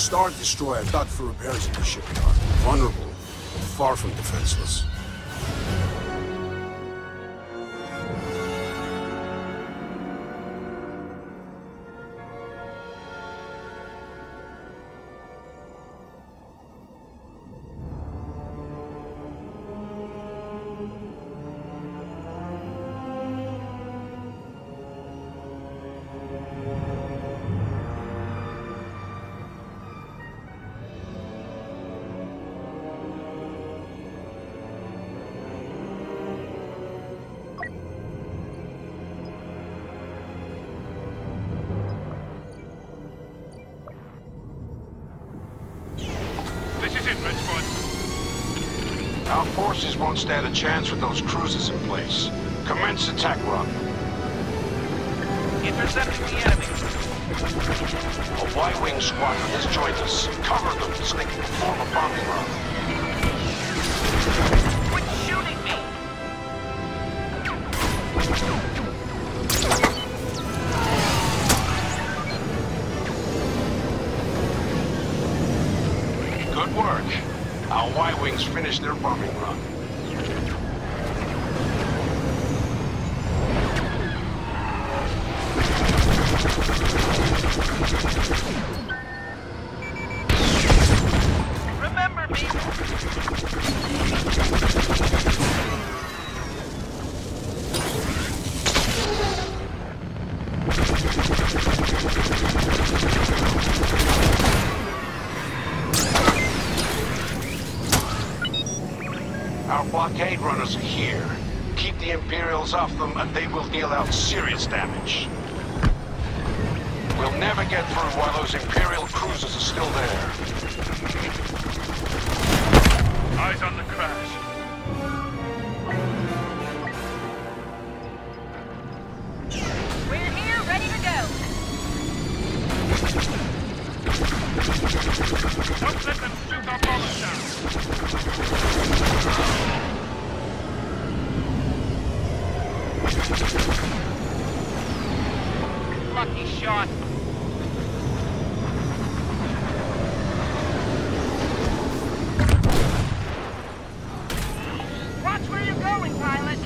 Star Destroyer docked for repairs in the shipyard. Vulnerable, far from defenseless. Won't stand a chance with those cruisers in place. Commence attack run. Intercepting the enemy. A Y-Wing squadron has joined us. Cover them so they can perform a bombing run. Quit shooting me! Good work. Our Y-Wings finished their bombing run. Our blockade runners are here. Keep the Imperials off them and they will deal out serious damage. We'll never get through while those Imperial cruisers are still there. Eyes on the crash. We're here, ready to go. Don't let them shoot our bombers down. Lucky shot. Watch where you're going, pilot.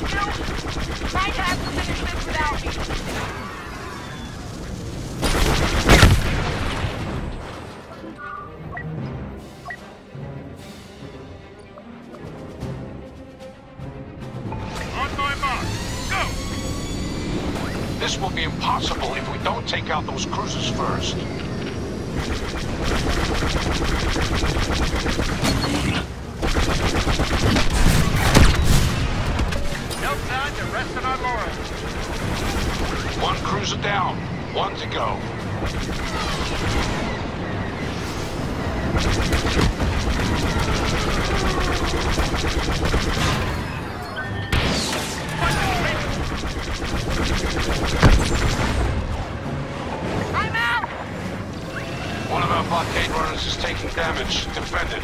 You might have to finish without me. Take out those cruisers first. No time to rest on our laurels. One cruiser down, one to go. I'm taking damage. Defend it.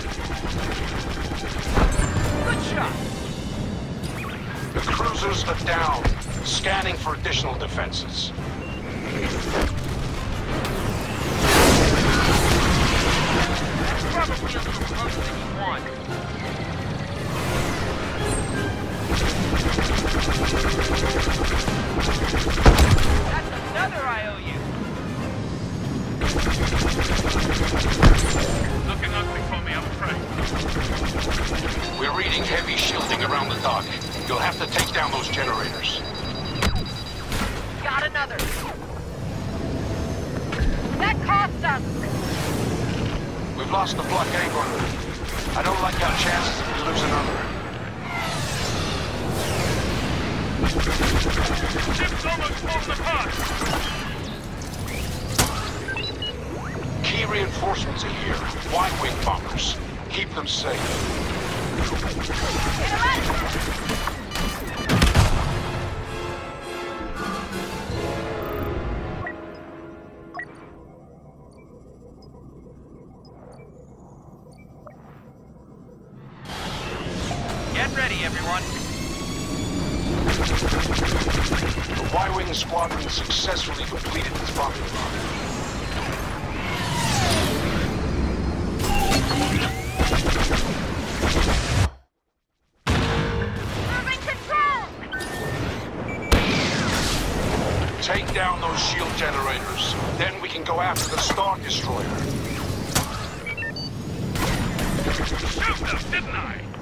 Good shot. The cruisers are down, scanning for additional defenses. That's probably a little closer than you us. We've lost the blockade runner. I don't like our chances if we lose another. Ship's almost fallen apart. Key reinforcements are here. Y-wing bombers. Keep them safe. Successfully completed its bombing run. Take down those shield generators. Then we can go after the Star Destroyer. Shoot them, didn't I?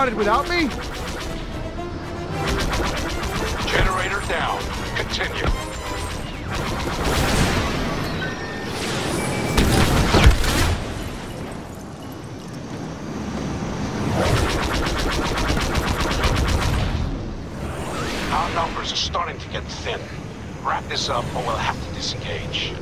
started without me? Generator down. Continue. Our numbers are starting to get thin. Wrap this up or we'll have to disengage.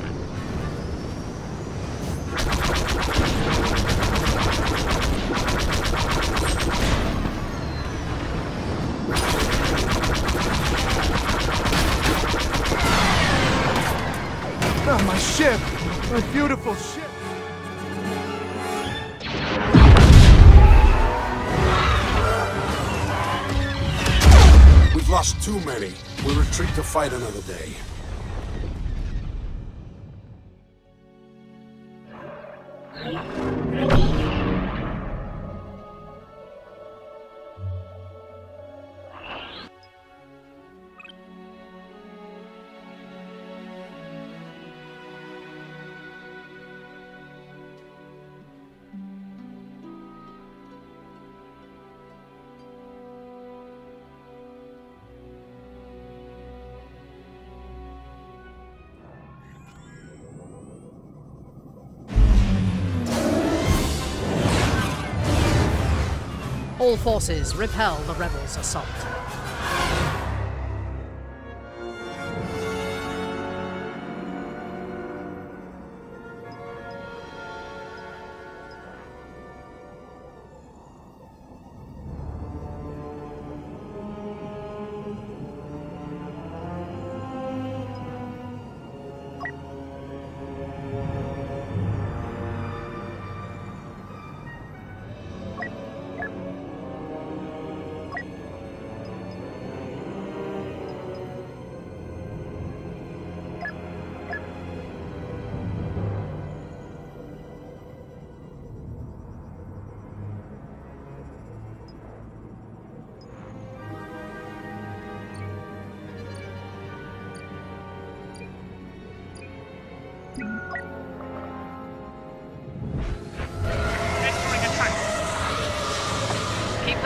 My beautiful ship! We've lost too many. We'll retreat to fight another day. All forces repel the rebels' assault.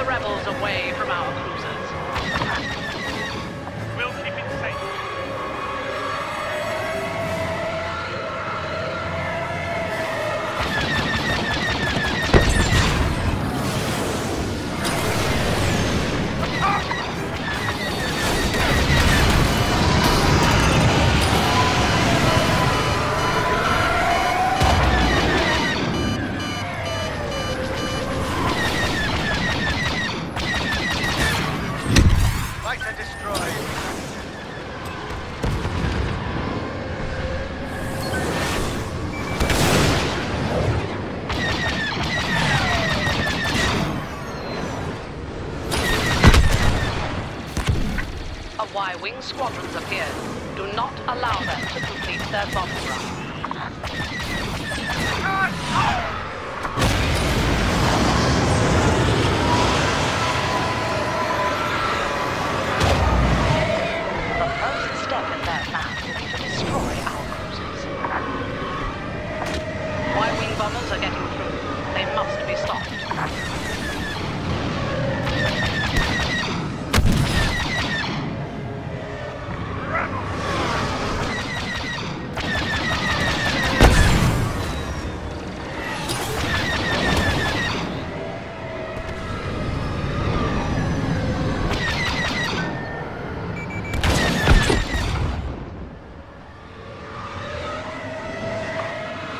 The rebels away from our cruisers. Incoming squadrons appear. Do not allow them to complete their bomb run. Y-wing bombers are getting through. They must be stopped.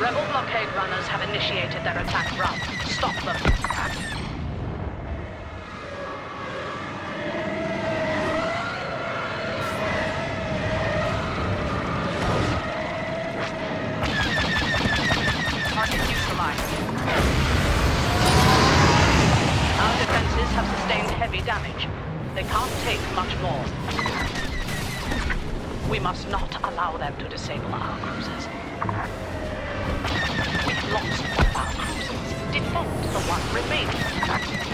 Rebel blockade runners have initiated their attack run. Stop them. Target neutralized. Our defenses have sustained heavy damage. They can't take much more. We must not allow them to disable our cruisers. We've lost our cruisers. Defend the one remaining.